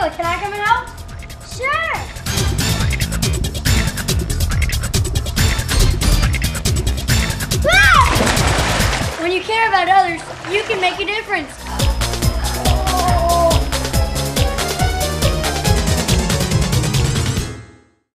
Kayla, can I come and help? Sure. Ah! When you care about others, you can make a difference.